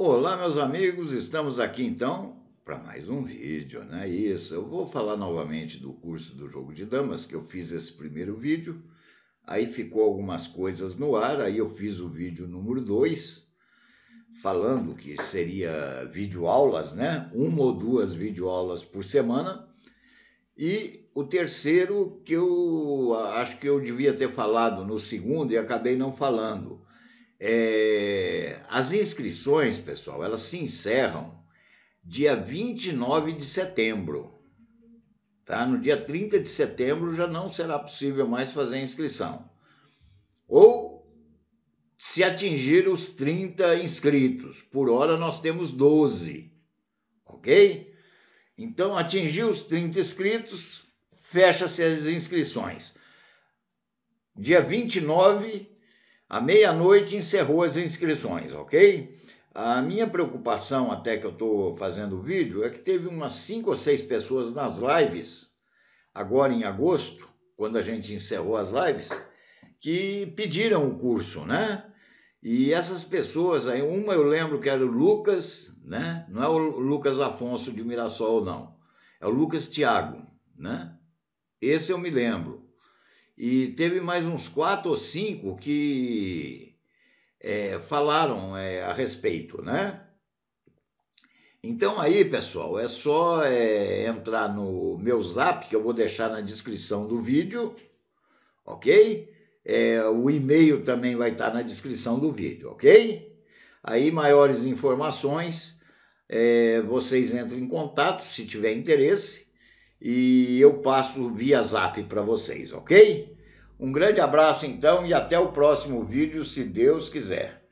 Olá, meus amigos, estamos aqui então para mais um vídeo, né? Isso, eu vou falar novamente do curso do jogo de damas, que eu fiz esse primeiro vídeo, aí ficou algumas coisas no ar, aí eu fiz o vídeo número 2, falando que seria videoaulas, né? Uma ou duas videoaulas por semana, e o terceiro que eu acho que eu devia ter falado no segundo e acabei não falando, é, as inscrições, pessoal, elas se encerram dia 29 de setembro. Tá? No dia 30 de setembro já não será possível mais fazer a inscrição. Ou se atingir os 30 inscritos. Por hora nós temos 12. Ok? Então, atingir os 30 inscritos, fecha-se as inscrições. Dia 29 à meia-noite encerrou as inscrições, ok? A minha preocupação, até que eu estou fazendo o vídeo, é que teve umas cinco ou seis pessoas nas lives, agora em agosto, quando a gente encerrou as lives, que pediram o curso, né? E essas pessoas aí, uma eu lembro que era o Lucas, né? Não é o Lucas Afonso de Mirassol, não. É o Lucas Tiago, né? Esse eu me lembro. E teve mais uns quatro ou cinco que é, falaram é, a respeito, né? Então aí, pessoal, é só é, entrar no meu zap, que eu vou deixar na descrição do vídeo, ok? É, o e-mail também vai estar na descrição do vídeo, ok? Aí, maiores informações, é, vocês entrem em contato se tiver interesse e eu passo via zap para vocês, ok? Um grande abraço então e até o próximo vídeo, se Deus quiser.